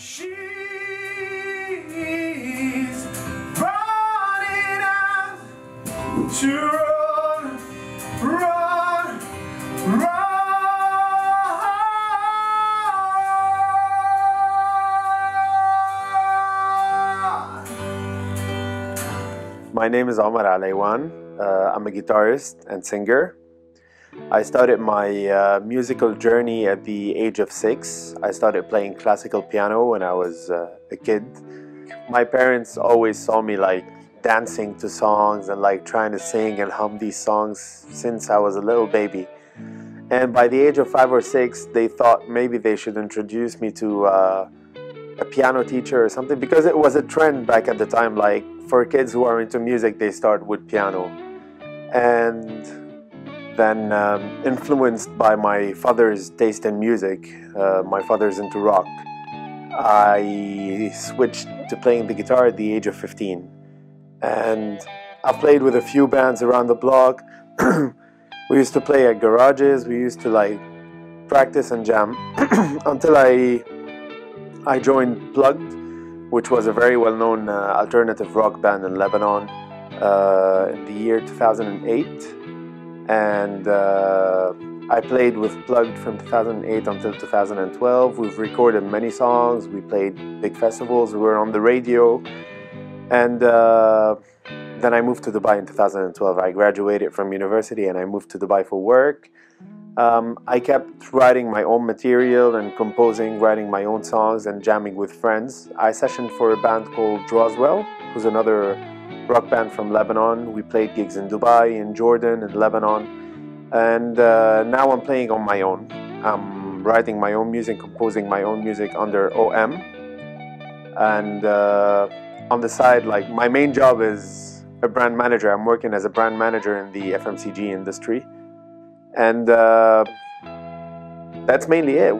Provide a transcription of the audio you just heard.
She's running out to run, run, run. My name is Omar Alaywan. Uh, I'm a guitarist and singer. I started my uh, musical journey at the age of six. I started playing classical piano when I was uh, a kid. My parents always saw me like dancing to songs and like trying to sing and hum these songs since I was a little baby. And by the age of five or six, they thought maybe they should introduce me to uh, a piano teacher or something because it was a trend back at the time. Like for kids who are into music, they start with piano. And then, um, influenced by my father's taste in music, uh, my father's into rock, I switched to playing the guitar at the age of 15. And I played with a few bands around the block. we used to play at garages, we used to like practice and jam until I I joined Plugged, which was a very well-known uh, alternative rock band in Lebanon uh, in the year 2008, and uh, I played with Plugged from 2008 until 2012. We've recorded many songs. We played big festivals. We were on the radio, and uh, then I moved to Dubai in 2012. I graduated from university and I moved to Dubai for work. Um, I kept writing my own material and composing, writing my own songs and jamming with friends. I sessioned for a band called Droswell, who's another rock band from Lebanon. We played gigs in Dubai, in Jordan, in Lebanon, and uh, now I'm playing on my own. I'm writing my own music, composing my own music under OM, and uh, on the side, like my main job is a brand manager. I'm working as a brand manager in the FMCG industry and uh, that's mainly it.